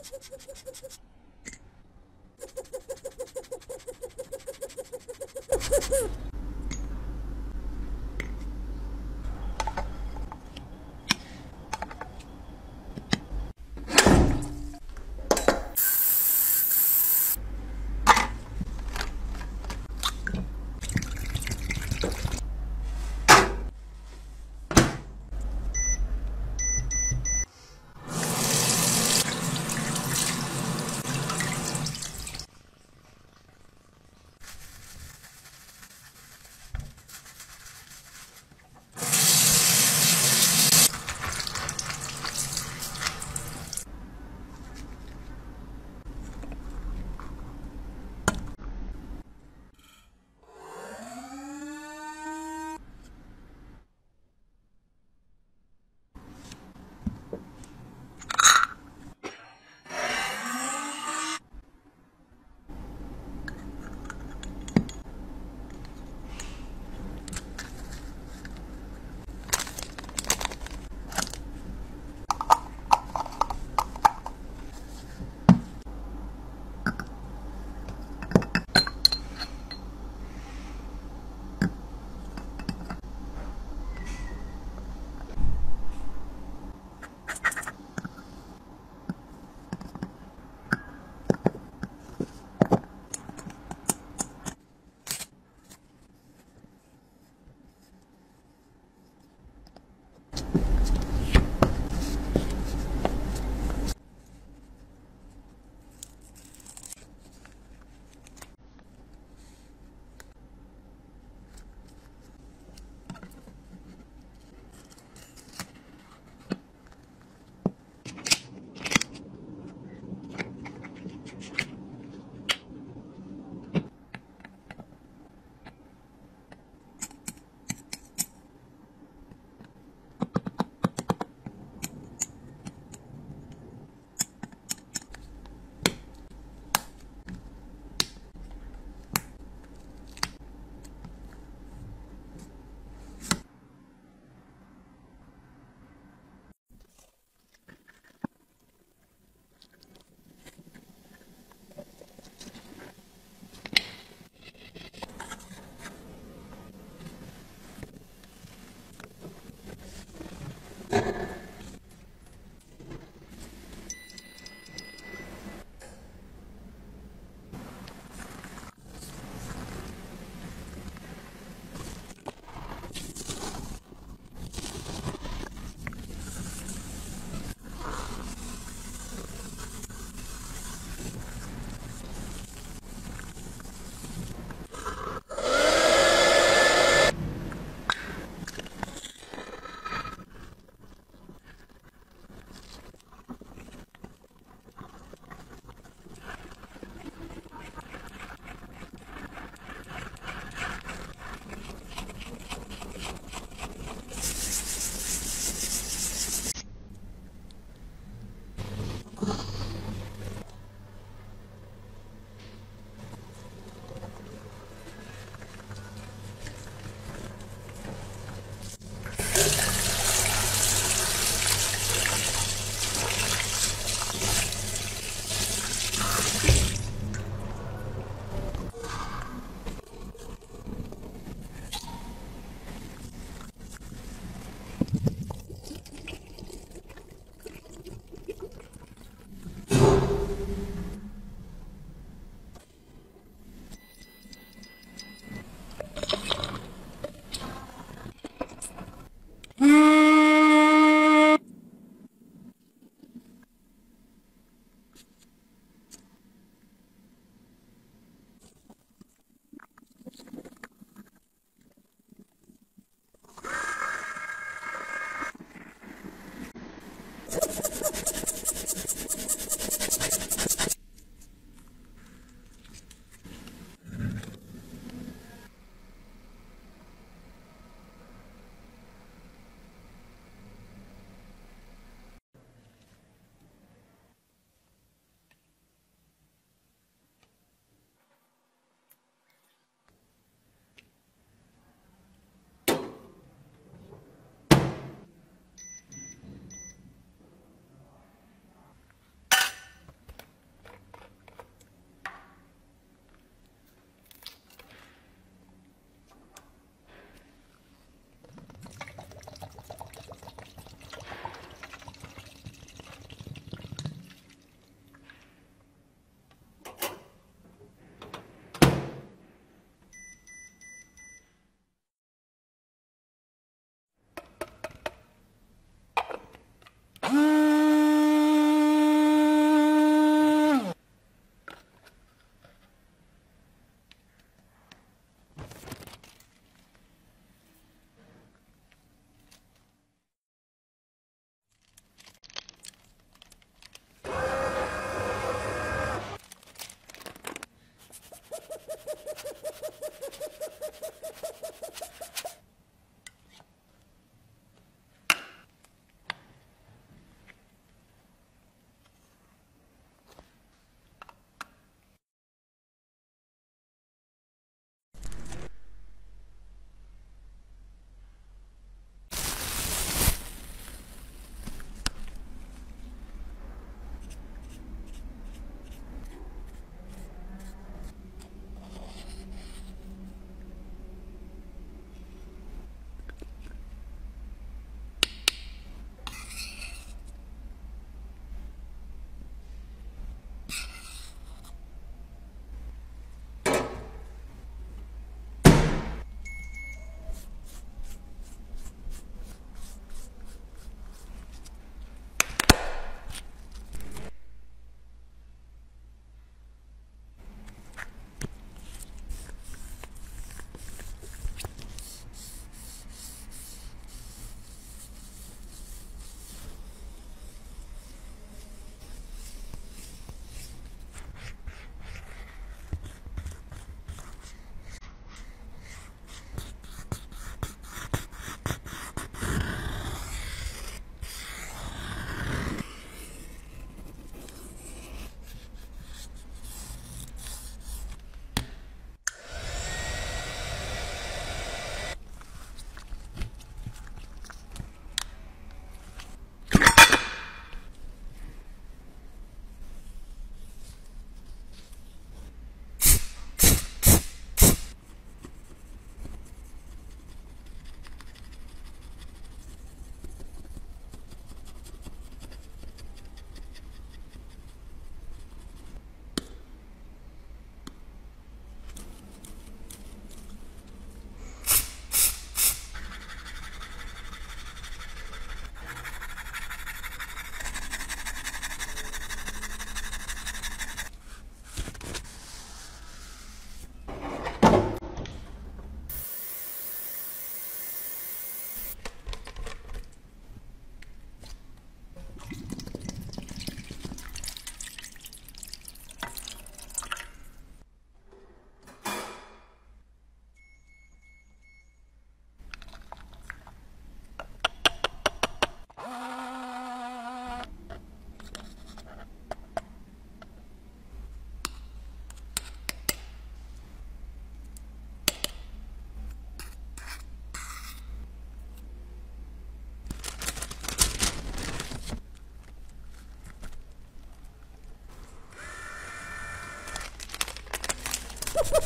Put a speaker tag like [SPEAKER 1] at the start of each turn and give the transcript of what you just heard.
[SPEAKER 1] Ha ha ha ha ha ha!